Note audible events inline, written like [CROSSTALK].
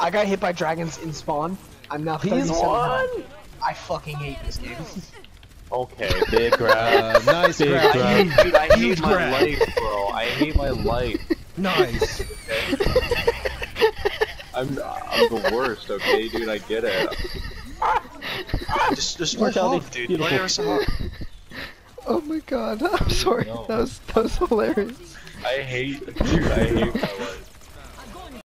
I got hit by dragons in spawn. I'm now He's won. I fucking hate this game. Okay, [LAUGHS] big grav. Uh, nice Big grav. grav. Dude, I hate my grav. life, bro. I hate my life. [LAUGHS] Nice. [LAUGHS] I'm I'm the worst, okay, dude. I get it. Just, just watch out, dude. You Play some. Oh my god, I'm sorry. No. That was that was hilarious. I hate, dude. I hate my life.